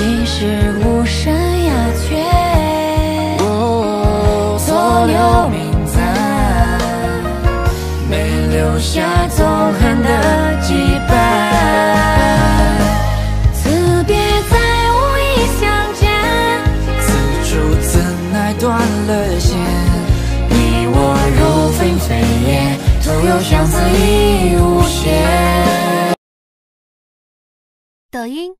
其实无声哑雀，错留名残，没留下纵横的羁绊。此别再无意相见，此处怎奈断了线？你我如飞飞燕，徒有相思已无限。抖音。